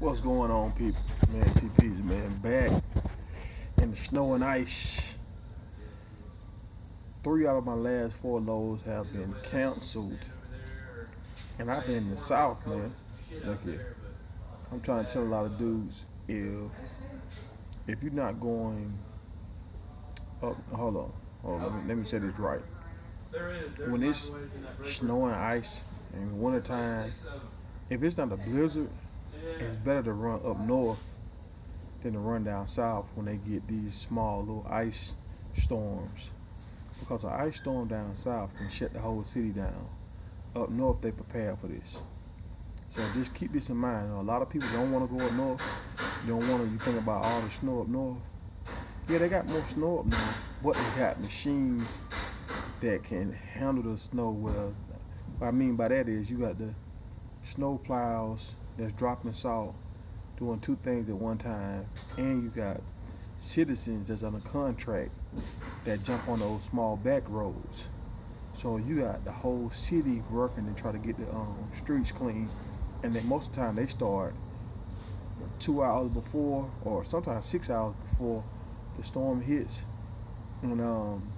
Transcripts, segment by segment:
What's going on, people? Man, TP's man back in the snow and ice. Three out of my last four loads have been canceled, and I've been in the south, man. Look here, I'm trying to tell a lot of dudes if if you're not going up, hold on, hold on, let me, let me say this right. When it's snow and ice and wintertime, if it's not a blizzard it's better to run up north than to run down south when they get these small little ice storms. Because an ice storm down south can shut the whole city down. Up north, they prepare for this. So just keep this in mind. A lot of people don't want to go up north. You don't want to. You think about all the snow up north. Yeah, they got more snow up north, but they got machines that can handle the snow well. What I mean by that is you got the snow plows that's dropping salt, doing two things at one time, and you got citizens that's on a contract that jump on those small back roads. So you got the whole city working to try to get the um, streets clean, and then most of the time they start two hours before, or sometimes six hours before the storm hits, and um,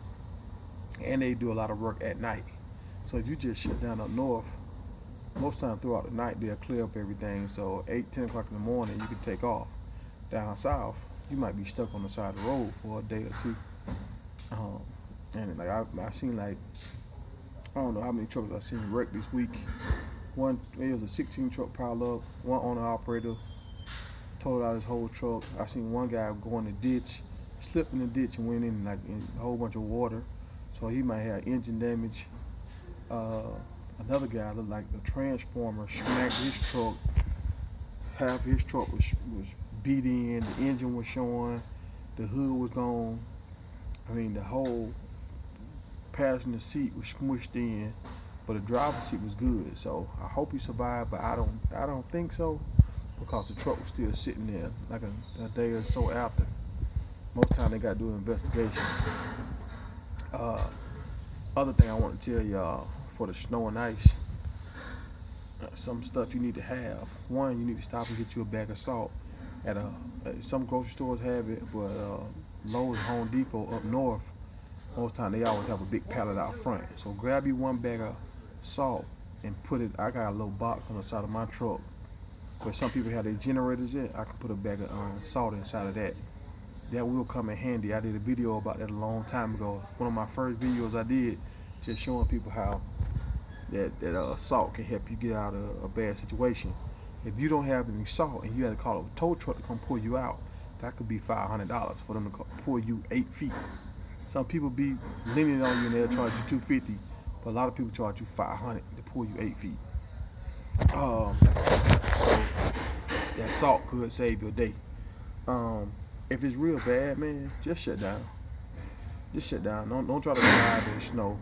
and they do a lot of work at night. So if you just shut down up north, most time throughout the night they'll clear up everything. So 8, 10 o'clock in the morning you can take off. Down south, you might be stuck on the side of the road for a day or two. Um, and like I, I seen like I don't know how many trucks I seen wrecked this week. One it was a 16 truck pile up. One owner operator totaled out his whole truck. I seen one guy go in the ditch, slipped in the ditch and went in like in a whole bunch of water. So he might have engine damage. Uh, another guy looked like the transformer smacked his truck. Half his truck was was beat in, the engine was showing, the hood was gone. I mean, the whole passenger seat was smushed in, but the driver's seat was good. So I hope he survived, but I don't I don't think so because the truck was still sitting there like a, a day or so after. Most time they got to do an investigation. Uh, other thing I want to tell y'all for the snow and ice. Uh, some stuff you need to have. One, you need to stop and get you a bag of salt. At a uh, some grocery stores have it, but uh, Lowe's, Home Depot up north, most time they always have a big pallet out front. So grab you one bag of salt and put it. I got a little box on the side of my truck where some people have their generators in. I can put a bag of um, salt inside of that. That will come in handy. I did a video about that a long time ago. One of my first videos I did, just showing people how that that uh, salt can help you get out of a bad situation. If you don't have any salt and you had to call a tow truck to come pull you out, that could be five hundred dollars for them to pull you eight feet. Some people be leaning on you and they'll charge you two fifty, but a lot of people charge you five hundred to pull you eight feet. Um, so that salt could save your day. Um, if it's real bad, man, just shut down. Just shut down. Don't don't try to drive in the snow.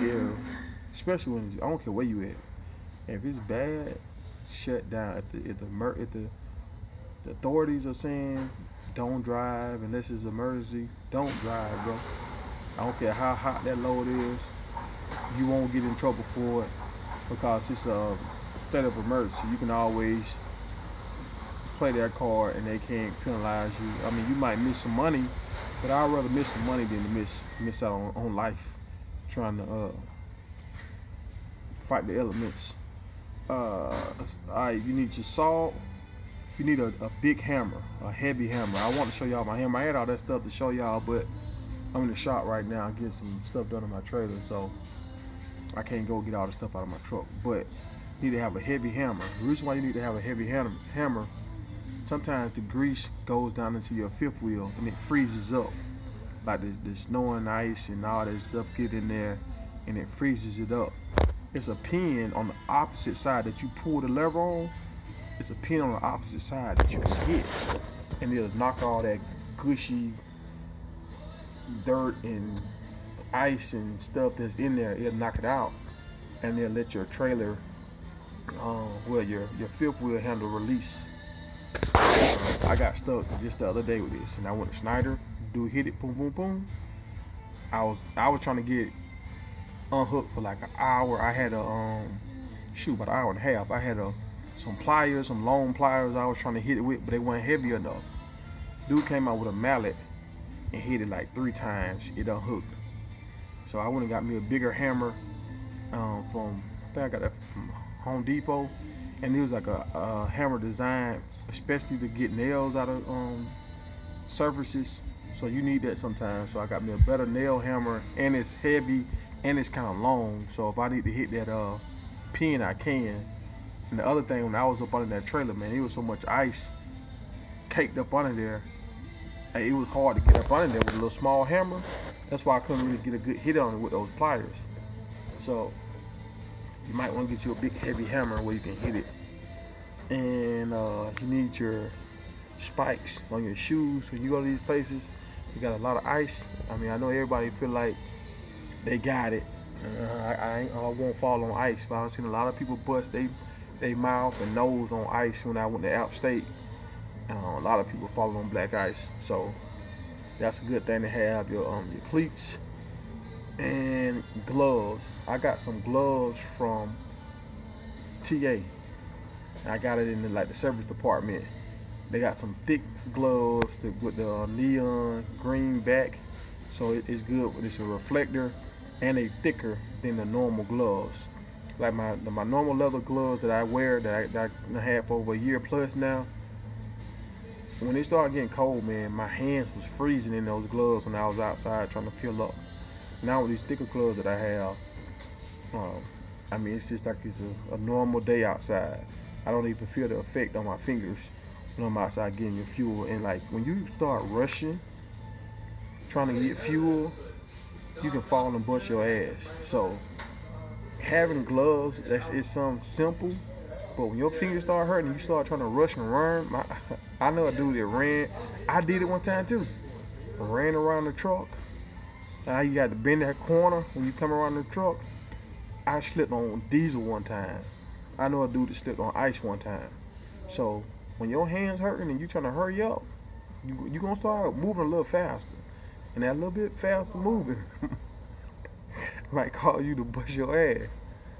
Yeah especially when I don't care where you at. If it's bad, shut down. If the if the if the, the authorities are saying don't drive unless it's emergency, don't drive, bro. I don't care how hot that load is, you won't get in trouble for it because it's a state of emergency. You can always play that card and they can't penalize you. I mean, you might miss some money, but I'd rather miss some money than to miss miss out on, on life trying to uh, fight the elements. Uh, alright, you need your salt. You need a, a big hammer, a heavy hammer. I want to show y'all my hammer. I had all that stuff to show y'all, but I'm in the shop right now getting some stuff done in my trailer, so I can't go get all the stuff out of my truck. But you need to have a heavy hammer. The reason why you need to have a heavy hammer, sometimes the grease goes down into your fifth wheel and it freezes up. Like the, the snow and ice and all that stuff get in there and it freezes it up it's a pin on the opposite side that you pull the lever on. It's a pin on the opposite side that you can hit, and it'll knock all that gushy dirt and ice and stuff that's in there. It'll knock it out, and then let your trailer, um, well, your your fifth wheel handle release. I got stuck just the other day with this, and I went to Schneider, do hit it, boom, boom, boom. I was I was trying to get unhooked for like an hour. I had a um shoot about an hour and a half. I had a some pliers, some long pliers I was trying to hit it with, but they weren't heavy enough. Dude came out with a mallet and hit it like three times. It unhooked. So I went and got me a bigger hammer um, from, I think I got that from Home Depot. And it was like a, a hammer design, especially to get nails out of um, surfaces. So you need that sometimes. So I got me a better nail hammer and it's heavy and it's kind of long. So if I need to hit that uh, pin, I can. And the other thing, when I was up under that trailer, man, it was so much ice caked up under there. And It was hard to get up under there with a little small hammer. That's why I couldn't really get a good hit on it with those pliers. So you might want to get you a big heavy hammer where you can hit it. And uh, you need your spikes on your shoes when you go to these places. You got a lot of ice. I mean, I know everybody feel like they got it. Uh, I, I, I, won't fall on ice, but I've seen a lot of people bust they they mouth and nose on ice when I went to App State. Uh, a lot of people fall on black ice, so that's a good thing to have your um your cleats and gloves. I got some gloves from TA. I got it in the, like the service department. They got some thick gloves with the neon green back, so it, it's good. It's a reflector and a thicker than the normal gloves. Like my my normal leather gloves that I wear that I, that I have for over a year plus now. When it started getting cold, man, my hands was freezing in those gloves when I was outside trying to fill up. Now with these thicker gloves that I have, um, I mean it's just like it's a, a normal day outside. I don't even feel the effect on my fingers when I'm outside getting your fuel. And like when you start rushing, trying to get fuel, you can fall and bust your ass. So having gloves, that's it's something simple. But when your fingers start hurting, you start trying to rush and run. My, I know a dude that ran. I did it one time too. Ran around the truck. Now you got to bend that corner when you come around the truck. I slipped on diesel one time. I know a dude that slipped on ice one time. So when your hands hurting and you trying to hurry up, you you gonna start moving a little faster, and that little bit faster moving might cause you to bust your ass.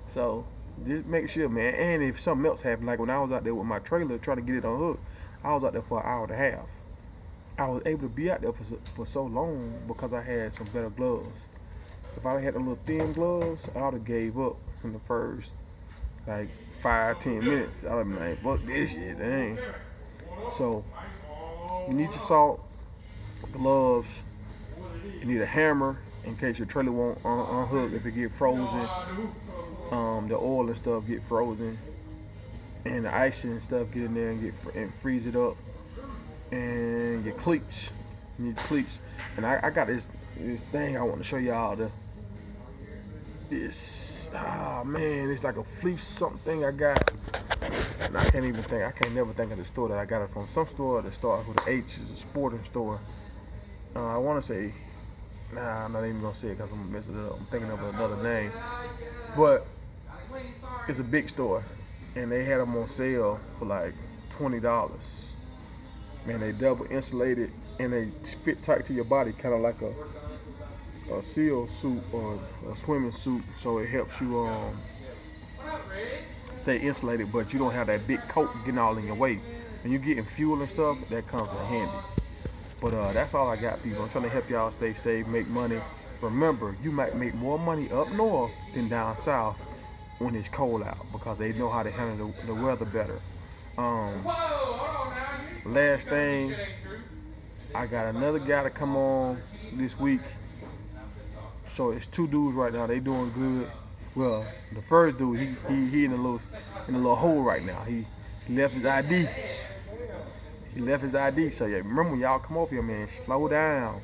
So just make sure, man. And if something else happened, like when I was out there with my trailer trying to get it on hook, I was out there for an hour and a half. I was able to be out there for for so long because I had some better gloves. If I had a little thin gloves, I would have gave up in the first like five, ten minutes. I'd have been like, fuck this shit, dang. So you need your salt, gloves, you need a hammer in case your trailer won't un unhook if it get frozen. Um, the oil and stuff get frozen, and the ice and stuff get in there and get and freeze it up. And your cleats, you need cleats. And I, I got this this thing I want to show y'all. The this ah man, it's like a fleece something I got. And I can't even think, I can't never think of the store that I got it from. Some store that starts with H is a sporting store. Uh, I want to say, nah, I'm not even gonna say it because I'm gonna it up. I'm thinking of another name, but it's a big store, and they had them on sale for like twenty dollars. Man, they double insulated and they fit tight to your body, kind of like a a seal suit or a swimming suit, so it helps you um, stay insulated, but you don't have that big coat getting all in your way. And you're getting fuel and stuff, that comes in handy. But uh, that's all I got, people. I'm trying to help y'all stay safe, make money. Remember, you might make more money up north than down south when it's cold out because they know how to handle the, the weather better. Um, last thing, I got another guy to come on this week so it's two dudes right now. They doing good. Well, the first dude, he he, he in a little in a little hole right now. He he left his ID. He left his ID. So yeah, remember when y'all come over here, man, slow down,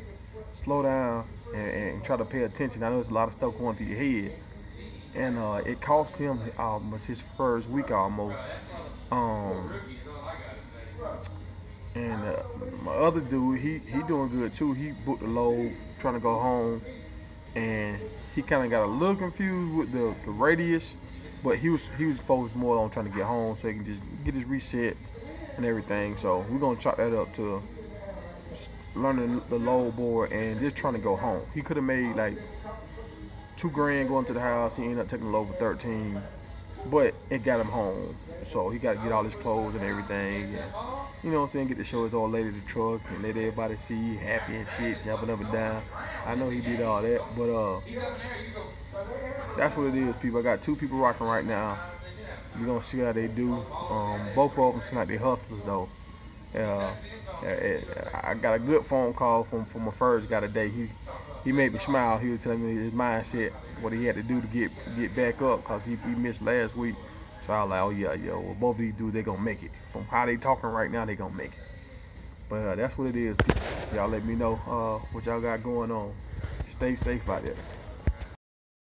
slow down, and, and, try to pay attention. I know there's a lot of stuff going through your head, and uh, it cost him almost his first week almost. Um, and uh, my other dude, he he doing good too. He booked a load, trying to go home and he kind of got a little confused with the, the radius, but he was he was focused more on trying to get home so he can just get his reset and everything. So we're gonna chalk that up to learning the load board and just trying to go home. He could have made like two grand going to the house. He ended up taking the load for 13. but it got him home. So he got to get all his clothes and everything. And, you know what I'm saying? Get to show his old lady the truck and let everybody see happy and shit, jumping up and down. I know he did all that, but uh, that's what it is, people. I got two people rocking right now. You're gonna see how they do. Um, both of them seem they hustlers though. Uh, I got a good phone call from from my first guy today. He he made me smile. He was telling me his mindset, what he had to do to get get back up, cause he, he missed last week. So I was like, oh yeah, yeah. Well, both of these dudes, they gonna make it. From how they talking right now, they gonna make it. But uh, that's what it is. Y'all let me know uh, what y'all got going on. Stay safe out there.